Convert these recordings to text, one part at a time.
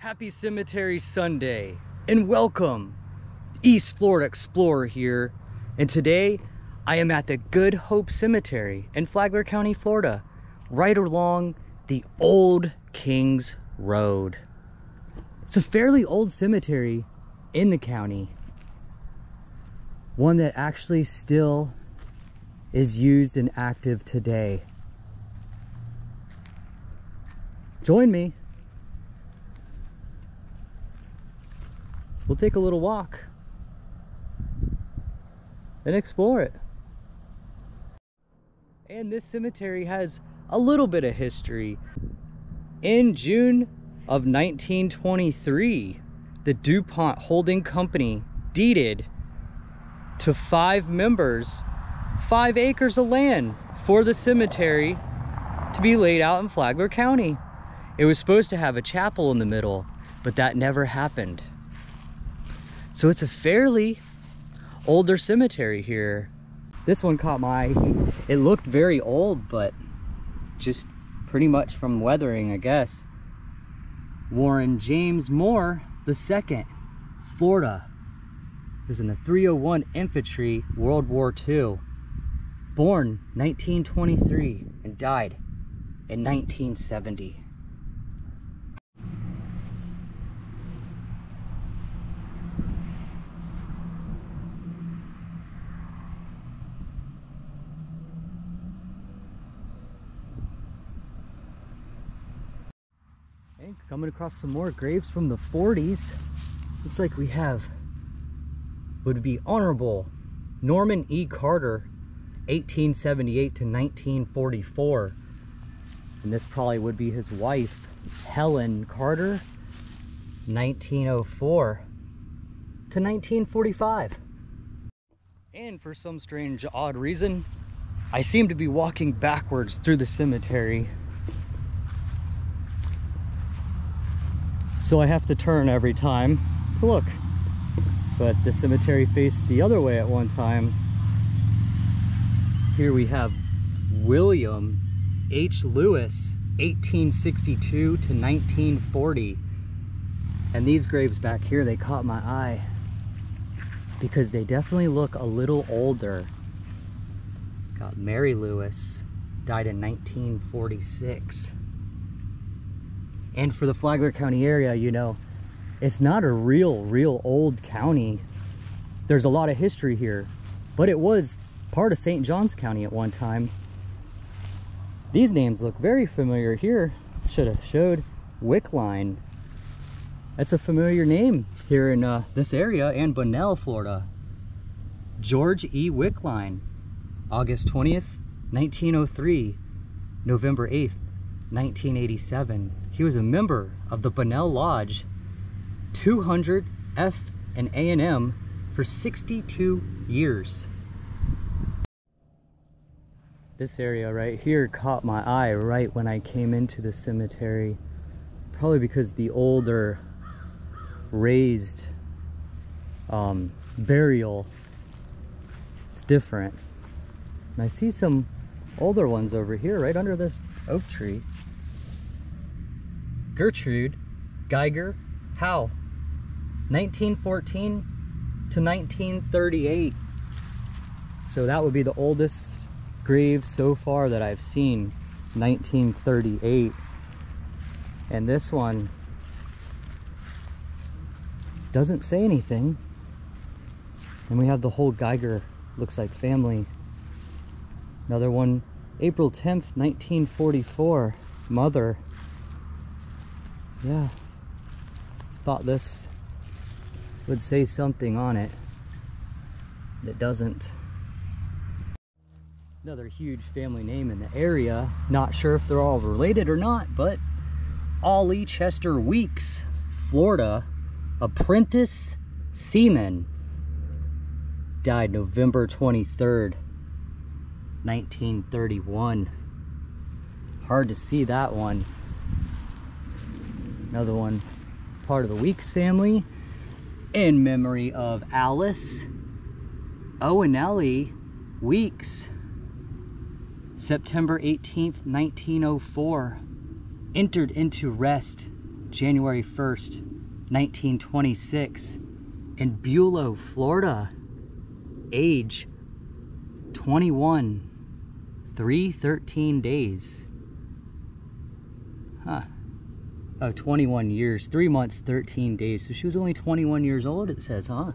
Happy Cemetery Sunday and welcome. East Florida Explorer here. And today I am at the Good Hope Cemetery in Flagler County, Florida, right along the Old Kings Road. It's a fairly old cemetery in the county. One that actually still is used and active today. Join me. We'll take a little walk and explore it. And this cemetery has a little bit of history. In June of 1923, the DuPont Holding Company deeded to five members five acres of land for the cemetery to be laid out in Flagler County. It was supposed to have a chapel in the middle, but that never happened. So it's a fairly older cemetery here. This one caught my eye. It looked very old, but just pretty much from weathering, I guess. Warren James Moore II, Florida. He was in the 301 Infantry, World War II. Born 1923 and died in 1970. Coming across some more graves from the 40s. Looks like we have would be Honorable Norman E. Carter, 1878 to 1944. And this probably would be his wife, Helen Carter, 1904 to 1945. And for some strange, odd reason, I seem to be walking backwards through the cemetery. So I have to turn every time to look. But the cemetery faced the other way at one time. Here we have William H. Lewis, 1862 to 1940. And these graves back here, they caught my eye because they definitely look a little older. Got Mary Lewis, died in 1946. And for the Flagler County area, you know, it's not a real, real old county. There's a lot of history here, but it was part of St. Johns County at one time. These names look very familiar here. Should have showed Wickline. That's a familiar name here in uh, this area and Bunnell, Florida. George E. Wickline, August 20th, 1903, November 8th, 1987. He was a member of the Bunnell Lodge 200 F and A&M for 62 years. This area right here caught my eye right when I came into the cemetery. Probably because the older raised um, burial is different. And I see some older ones over here right under this oak tree. Gertrude Geiger Howe, 1914 to 1938. So that would be the oldest grave so far that I've seen, 1938. And this one doesn't say anything. And we have the whole Geiger, looks like family. Another one, April 10th, 1944, mother. Yeah, thought this would say something on it. that doesn't. Another huge family name in the area. Not sure if they're all related or not, but Ollie Chester Weeks, Florida, apprentice seaman, died November 23rd, 1931. Hard to see that one. Another one, part of the Weeks family, in memory of Alice Owenelli Weeks, September 18th, 1904, entered into rest January 1st, 1926 in Bulow, Florida. Age 21, 313 days. Huh. Oh, 21 years, 3 months, 13 days. So she was only 21 years old, it says, huh?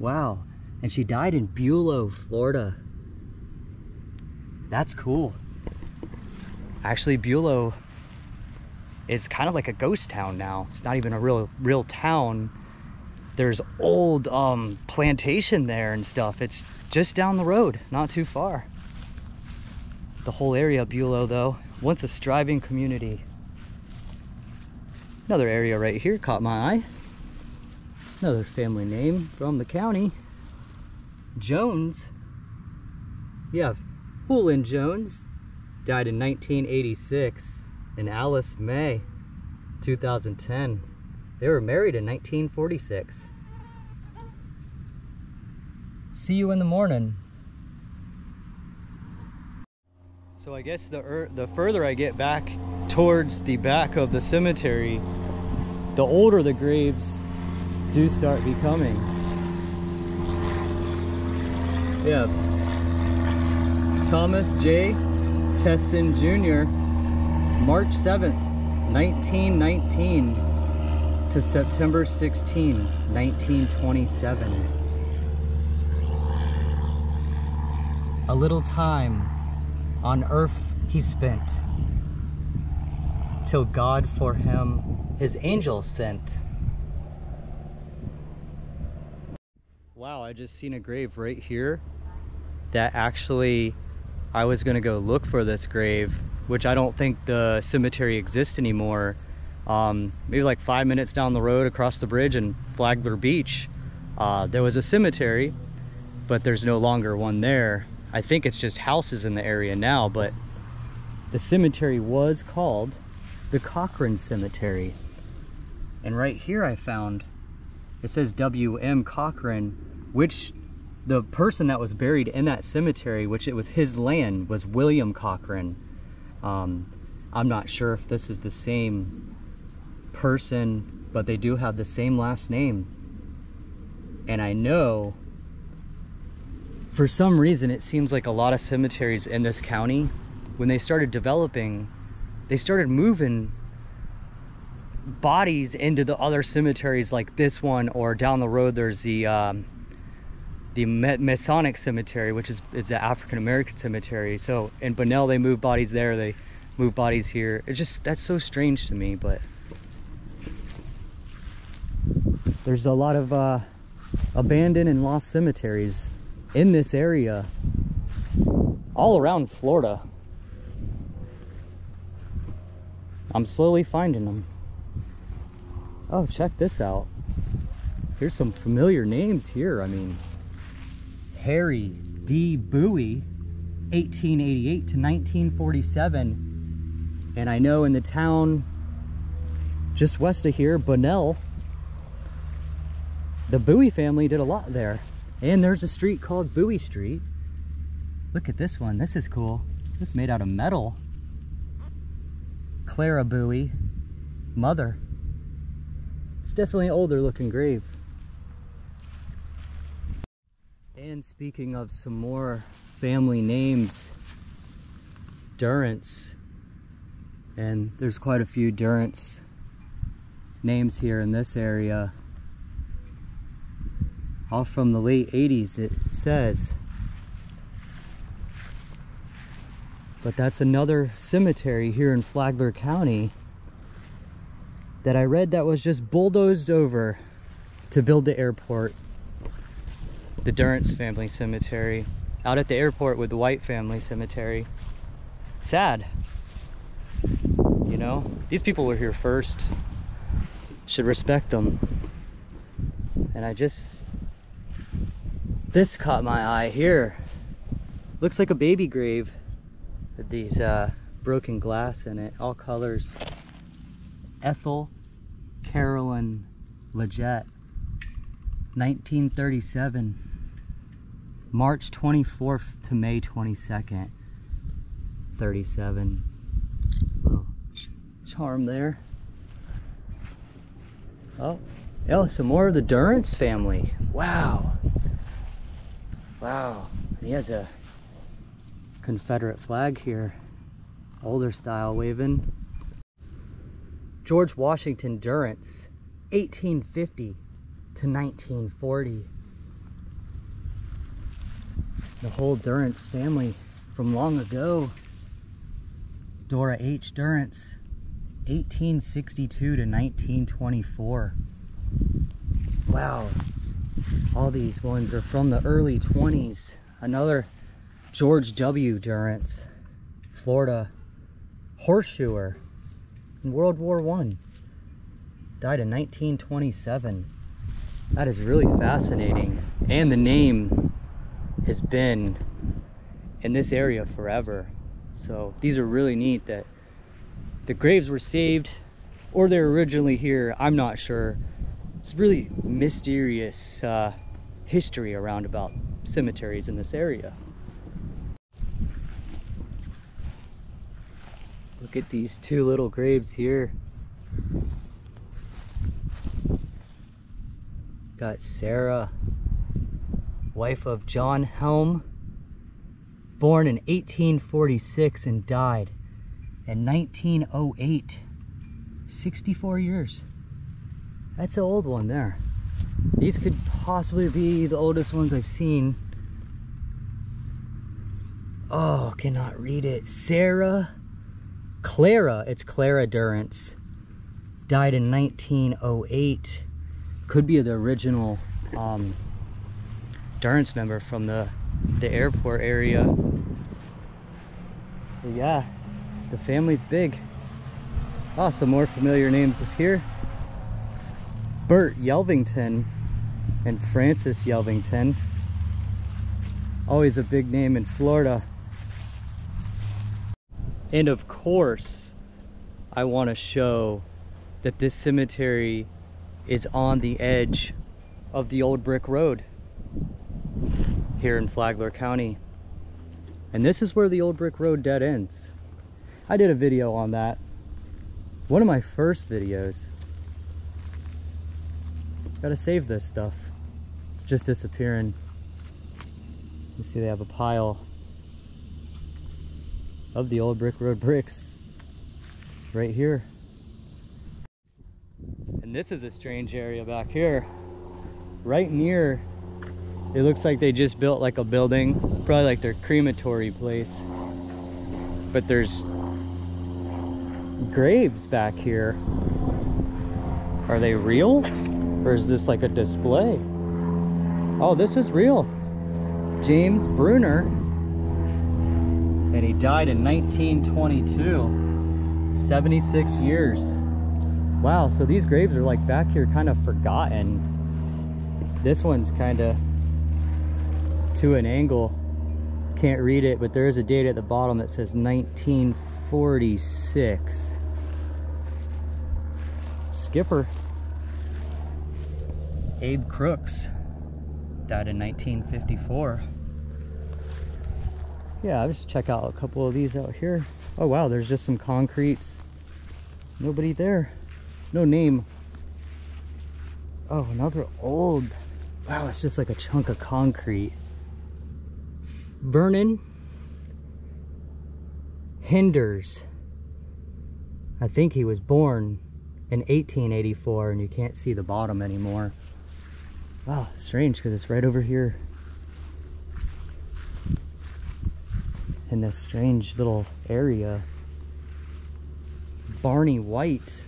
Wow. And she died in Bulow, Florida. That's cool. Actually, Bulow is kind of like a ghost town now. It's not even a real real town. There's old um, plantation there and stuff. It's just down the road, not too far. The whole area of Bulow, though, once a striving community. Another area right here caught my eye. Another family name from the county. Jones. Yeah, Foolin Jones died in 1986 and Alice May 2010. They were married in 1946. See you in the morning. So I guess the er the further I get back towards the back of the cemetery, the older the graves do start becoming. Yeah. Thomas J. Teston Jr. March 7th, 1919 to September 16, 1927. A little time on earth he spent till God for him his angel sent. Wow, I just seen a grave right here that actually I was gonna go look for this grave, which I don't think the cemetery exists anymore. Um, maybe like five minutes down the road across the bridge in Flagler Beach, uh, there was a cemetery, but there's no longer one there. I think it's just houses in the area now, but the cemetery was called the Cochran Cemetery. And right here I found, it says W.M. Cochran, which the person that was buried in that cemetery, which it was his land, was William Cochran. Um, I'm not sure if this is the same person, but they do have the same last name. And I know for some reason, it seems like a lot of cemeteries in this county, when they started developing, they started moving bodies into the other cemeteries like this one or down the road there's the um, the Masonic Cemetery which is, is the African American cemetery. So in Bunnell they move bodies there they move bodies here. It's just that's so strange to me but there's a lot of uh, abandoned and lost cemeteries in this area all around Florida. I'm slowly finding them. Oh, check this out. Here's some familiar names here. I mean, Harry D. Bowie, 1888 to 1947. And I know in the town just west of here, Bunnell, the Bowie family did a lot there. And there's a street called Bowie Street. Look at this one. This is cool. This is made out of metal. Clara Bowie, mother. It's definitely an older looking grave. And speaking of some more family names, Durrance. And there's quite a few Durrance names here in this area all from the late 80s it says. But that's another cemetery here in Flagler County that I read that was just bulldozed over to build the airport the Durrance family cemetery out at the airport with the White family cemetery. Sad. You know these people were here first. Should respect them. And I just this caught my eye here. Looks like a baby grave with these uh, broken glass in it, all colors. Ethel Carolyn Leggett, 1937, March 24th to May 22nd, 37. Little charm there. Oh, oh, some more of the Durrance family. Wow. Wow. He has a Confederate flag here. Older style waving. George Washington Durrance, 1850 to 1940. The whole Durrance family from long ago. Dora H. Durrance, 1862 to 1924. Wow, all these ones are from the early 20s. Another George W. Durrance, Florida horseshoer in World War One. Died in 1927. That is really fascinating. And the name has been in this area forever. So these are really neat that the graves were saved or they're originally here. I'm not sure. It's really mysterious uh, history around about cemeteries in this area. Look at these two little graves here. Got Sarah, wife of John Helm, born in 1846 and died in 1908. 64 years. That's an old one there. These could possibly be the oldest ones I've seen. Oh, cannot read it. Sarah Clara, it's Clara Durrance. Died in 1908. Could be the original um, Durrance member from the, the airport area. But yeah, the family's big. Oh, some more familiar names here. Bert Yelvington and Francis Yelvington. Always a big name in Florida. And of course, I want to show that this cemetery is on the edge of the old brick road here in Flagler County. And this is where the old brick road dead ends. I did a video on that. One of my first videos. Gotta save this stuff. It's just disappearing. You see they have a pile of the old brick road bricks right here. And this is a strange area back here. Right near, it looks like they just built like a building, probably like their crematory place. But there's graves back here. Are they real? Or is this like a display? Oh, this is real. James Bruner. And he died in 1922. 76 years. Wow, so these graves are like back here kind of forgotten. This one's kind of to an angle. Can't read it, but there is a date at the bottom that says 1946. Skipper. Abe Crooks. Died in 1954. Yeah, I'll just check out a couple of these out here. Oh wow, there's just some concretes. Nobody there. No name. Oh, another old. Wow, it's just like a chunk of concrete. Vernon Hinders. I think he was born in 1884 and you can't see the bottom anymore. Wow, strange because it's right over here in this strange little area. Barney White.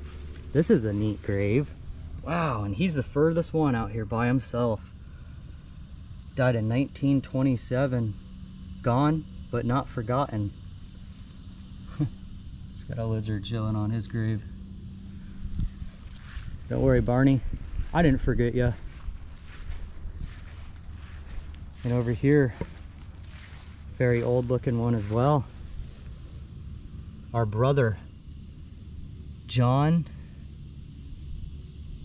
This is a neat grave. Wow, and he's the furthest one out here by himself. Died in 1927. Gone, but not forgotten. He's got a lizard chilling on his grave. Don't worry, Barney. I didn't forget you. And over here, very old looking one as well. Our brother, John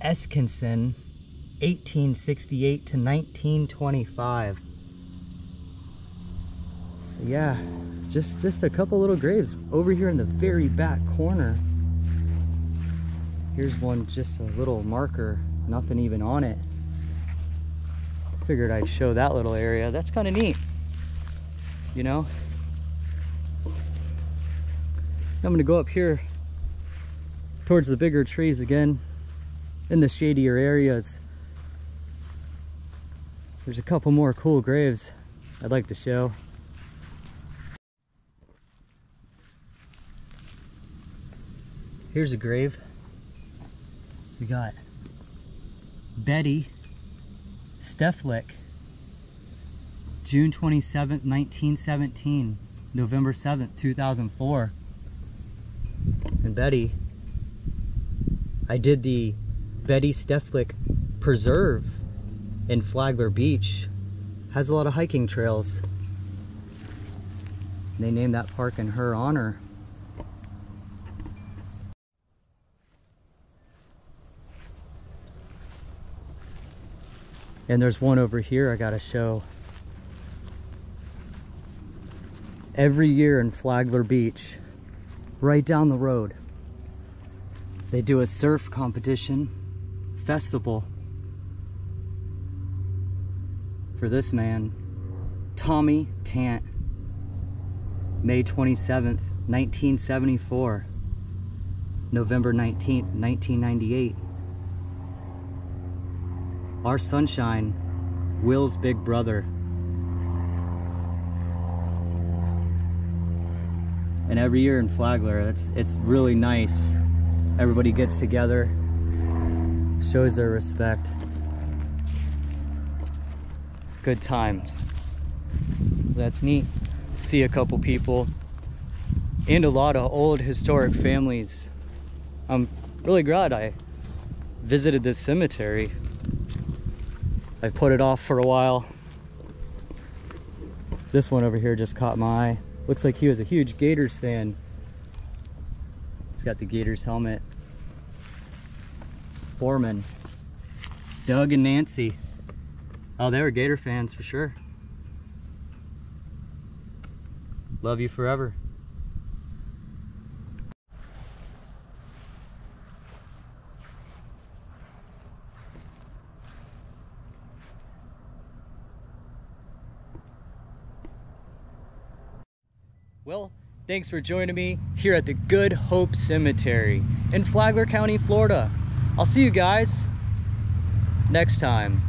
Eskinson, 1868 to 1925. So yeah, just, just a couple little graves over here in the very back corner. Here's one, just a little marker, nothing even on it. Figured I'd show that little area. That's kind of neat, you know? I'm gonna go up here towards the bigger trees again in the shadier areas. There's a couple more cool graves I'd like to show. Here's a grave. We got Betty Steflik, June 27th, 1917, November 7th, 2004. And Betty, I did the Betty Steflik Preserve in Flagler Beach. Has a lot of hiking trails. They named that park in her honor. And there's one over here I gotta show. Every year in Flagler Beach, right down the road, they do a surf competition, festival for this man, Tommy Tant, May 27th, 1974, November 19th, 1998. Our sunshine, Will's big brother. And every year in Flagler, it's, it's really nice. Everybody gets together, shows their respect. Good times. That's neat. See a couple people and a lot of old historic families. I'm really glad I visited this cemetery. I put it off for a while. This one over here just caught my eye. Looks like he was a huge Gators fan. He's got the Gators helmet. Foreman. Doug and Nancy. Oh, they were Gator fans for sure. Love you forever. Well, thanks for joining me here at the Good Hope Cemetery in Flagler County, Florida. I'll see you guys next time.